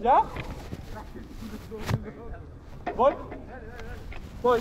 Ja? Mooi. Mooi.